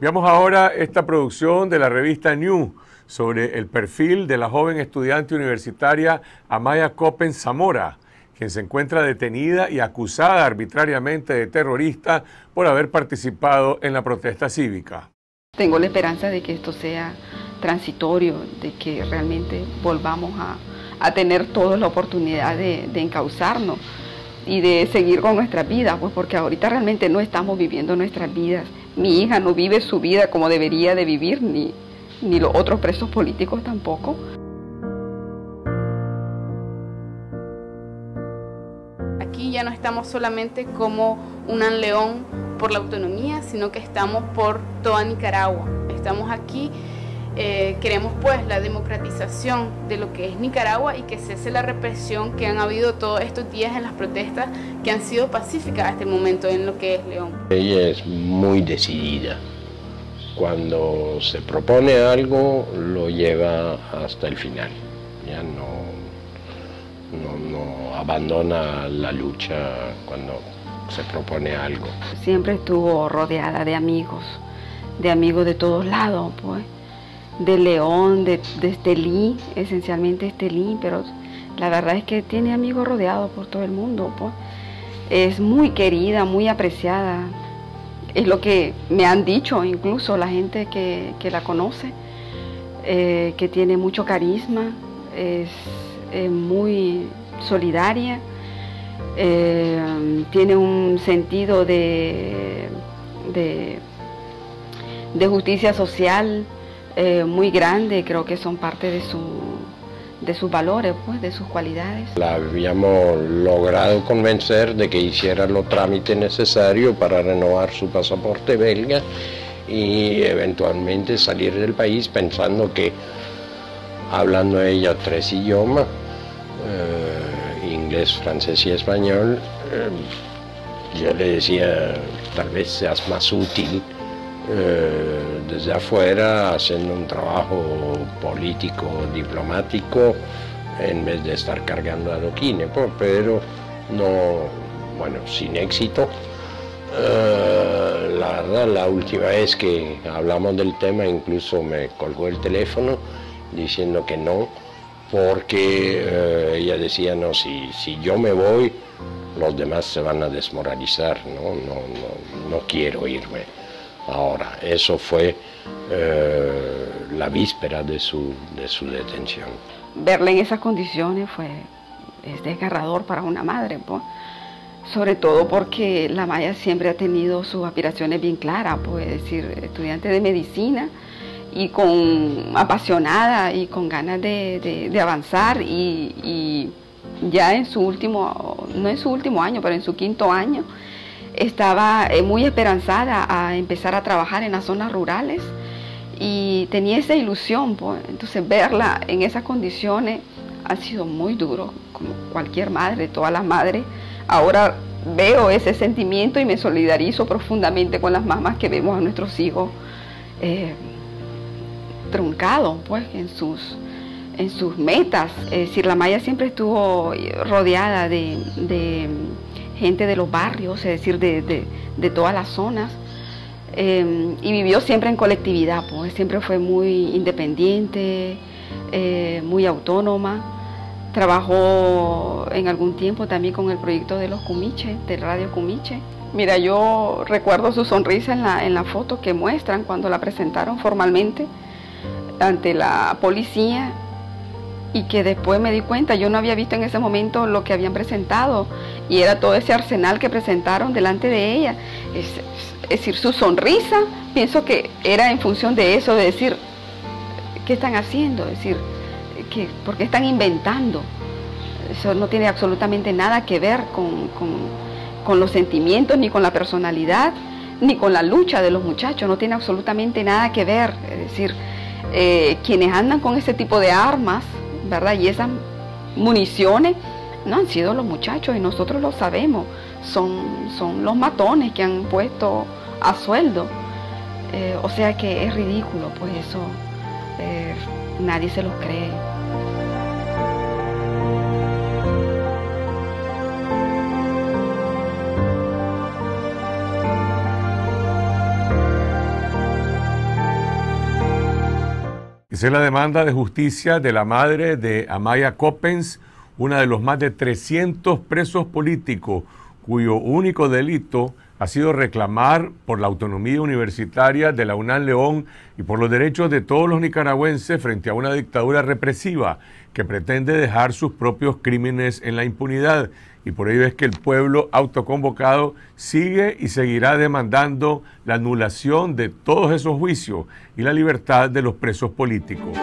Veamos ahora esta producción de la revista New sobre el perfil de la joven estudiante universitaria Amaya Copen Zamora, quien se encuentra detenida y acusada arbitrariamente de terrorista por haber participado en la protesta cívica. Tengo la esperanza de que esto sea transitorio, de que realmente volvamos a, tener toda la oportunidad de, de encauzarnos y de seguir con nuestra vida, pues porque ahorita realmente no estamos viviendo nuestras vidas. Mi hija no vive su vida como debería de vivir, ni, ni los otros presos políticos tampoco. Aquí ya no estamos solamente como un león por la autonomía, sino que estamos por toda Nicaragua. Estamos aquí eh, queremos pues la democratización de lo que es Nicaragua y que cese la represión que han habido todos estos días en las protestas que han sido pacíficas hasta el momento en lo que es León. Ella es muy decidida. Cuando se propone algo lo lleva hasta el final. Ya no, no, no abandona la lucha cuando se propone algo. Siempre estuvo rodeada de amigos, de amigos de todos lados, pues de León, de, de Estelí, esencialmente Estelí, pero la verdad es que tiene amigos rodeados por todo el mundo. Pues. Es muy querida, muy apreciada. Es lo que me han dicho incluso la gente que, la conoce, eh, que tiene mucho carisma, es, muy solidaria, eh, tiene un sentido de, de, de justicia social eh, muy grande, creo que son parte de, su, de sus valores, pues, de sus cualidades. La habíamos logrado convencer de que hiciera los trámites necesarios para renovar su pasaporte belga y eventualmente salir del país pensando que hablando ella tres idiomas, eh, inglés, francés y español, eh, yo le decía, tal vez seas más útil eh, desde afuera haciendo un trabajo político, diplomático, en vez de estar cargando adoquines, pues, pero no, bueno, sin éxito. Eh, la verdad, la última vez que hablamos del tema incluso me colgó el teléfono diciendo que no, porque eh, ella decía, no, si, si yo me voy, los demás se van a desmoralizar, no, no, no, no quiero irme. Ahora, eso fue eh, la víspera de su, de su detención. Verla en esas condiciones fue, es desgarrador para una madre, sobre todo porque la Maya siempre ha tenido sus aspiraciones bien claras, pues, es decir, estudiante de medicina y con apasionada y con ganas de, avanzar y, y, ya en su último, no en su último año, pero en su quinto año, estaba eh, muy esperanzada a empezar a trabajar en las zonas rurales y tenía esa ilusión, pues. entonces verla en esas condiciones ha sido muy duro, como cualquier madre, todas las madres. Ahora veo ese sentimiento y me solidarizo profundamente con las mamás que vemos a nuestros hijos eh, truncados pues, en, sus, en sus metas. Es decir, la Maya siempre estuvo rodeada de gente de los barrios, es decir, de, todas las zonas. Em, y vivió siempre en colectividad, pues siempre fue muy independiente, eh, muy autónoma. Trabajó en algún tiempo también con el proyecto de los Cumiche, del Radio Cumiche. Mira, yo recuerdo su sonrisa en la, en la foto que muestran cuando la presentaron formalmente ante la policía y que después me di cuenta, yo no había visto en ese momento lo que habían presentado y era todo ese arsenal que presentaron delante de ella. Es, decir, su sonrisa, pienso que era en función de eso, de decir, ¿qué están haciendo? Es decir, que, ¿por qué están inventando? Eso no tiene absolutamente nada que ver con, con los sentimientos, ni con la personalidad, ni con la lucha de los muchachos, no tiene absolutamente nada que ver. Es decir, eh, quienes andan con ese tipo de armas, ¿verdad? Y esas municiones no han sido los muchachos y nosotros lo sabemos, son, son los matones que han puesto a sueldo. Eh, o sea que es ridículo, pues eso eh, nadie se los cree. Esa es la demanda de justicia de la madre de Amaya Coppens, una de los más de 300 presos políticos cuyo único delito ha sido reclamar por la autonomía universitaria de la UNAM León y por los derechos de todos los nicaragüenses frente a una dictadura represiva que pretende dejar sus propios crímenes en la impunidad. Y por ello es que el pueblo autoconvocado sigue y seguirá demandando la anulación de todos esos juicios y la libertad de los presos políticos.